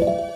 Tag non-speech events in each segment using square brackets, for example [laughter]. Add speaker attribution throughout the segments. Speaker 1: Thank you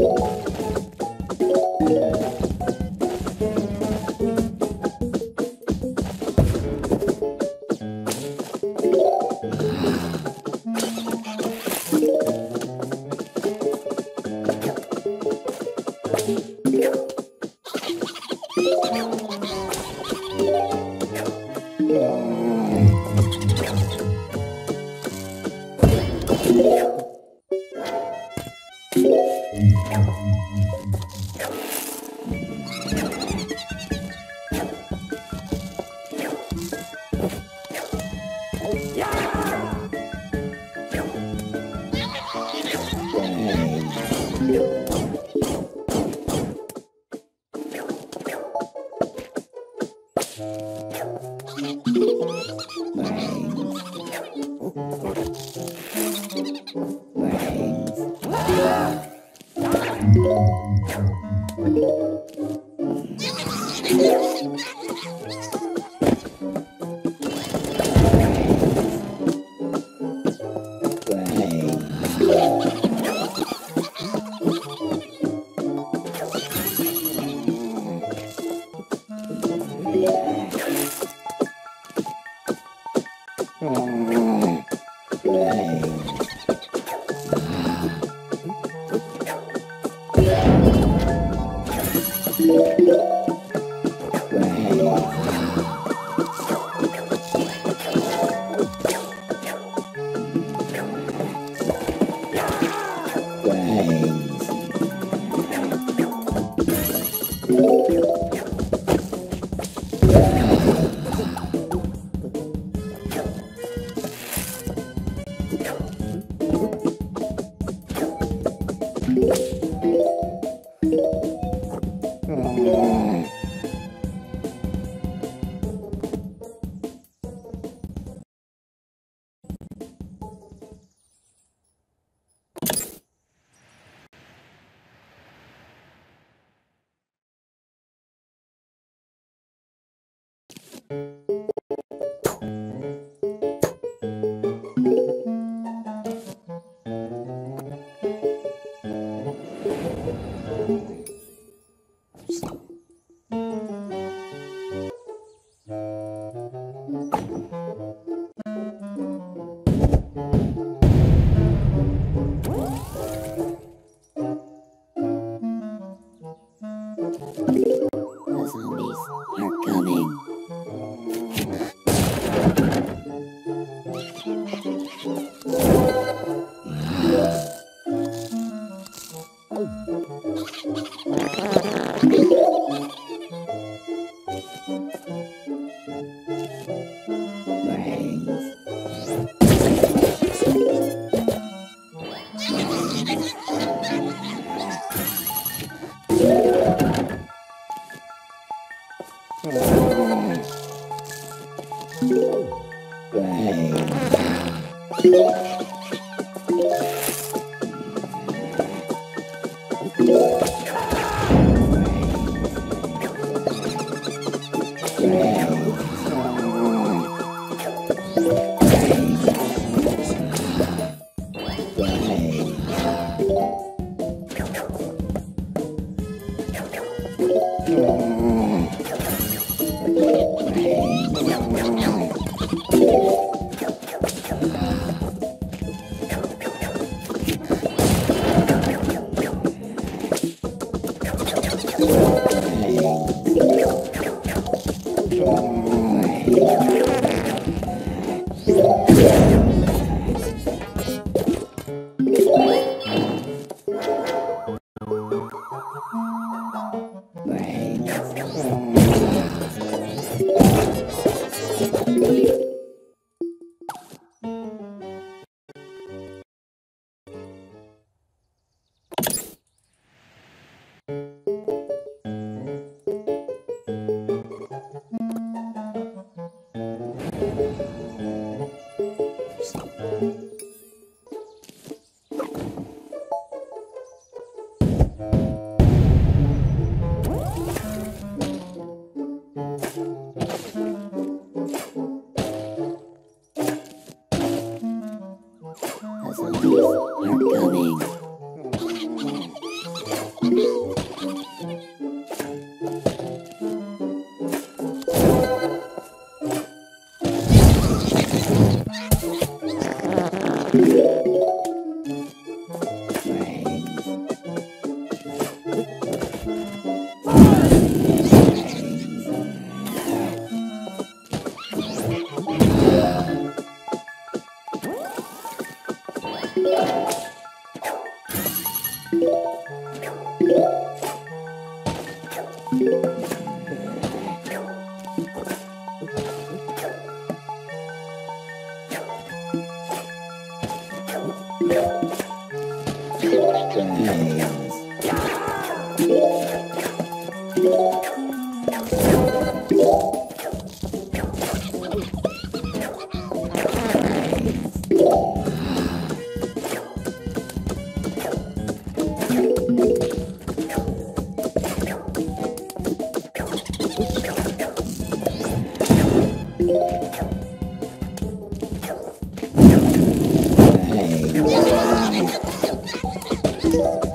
Speaker 1: you. Thank hum, you. Hum, hum, Thank you. うんくね。Oh. my God. Thank you. Lions. Thank you.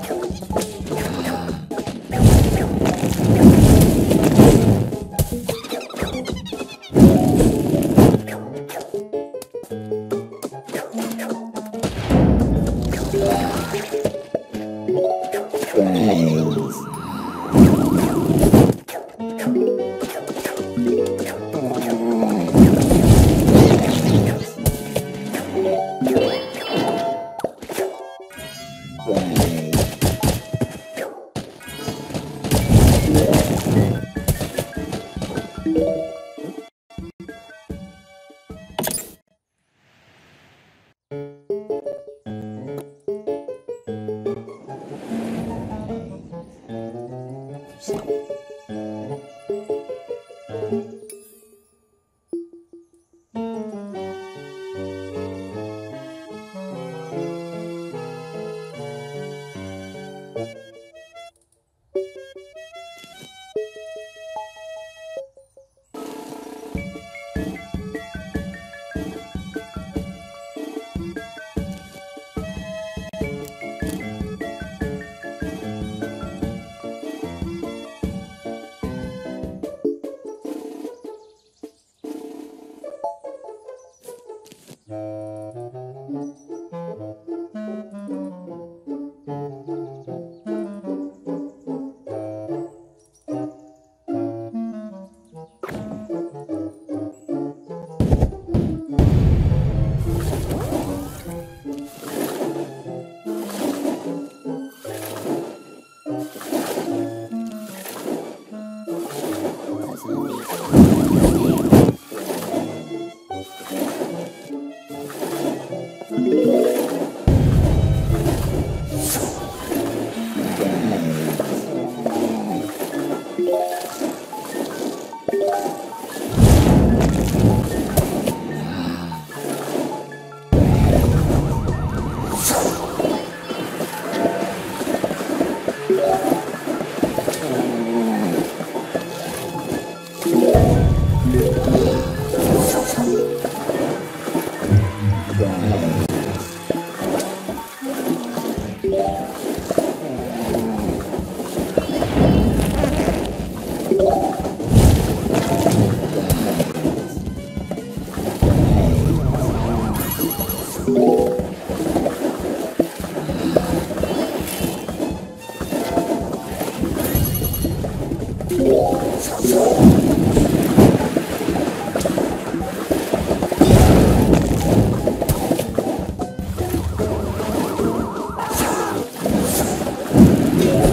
Speaker 1: Yeah.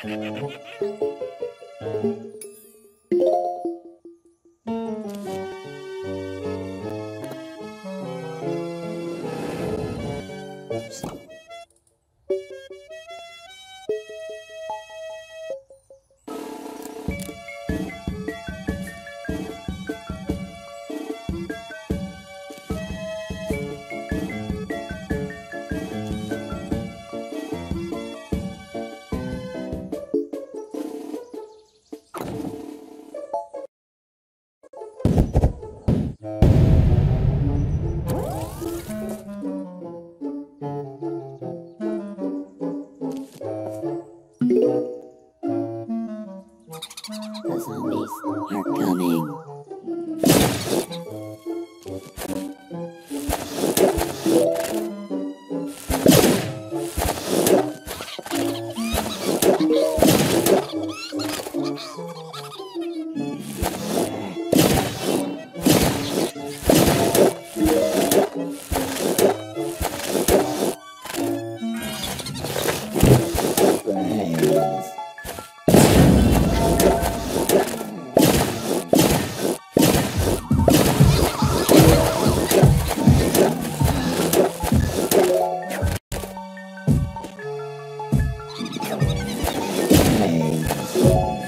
Speaker 1: Thank [laughs] you. Thank you.